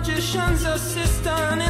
magician's assistant.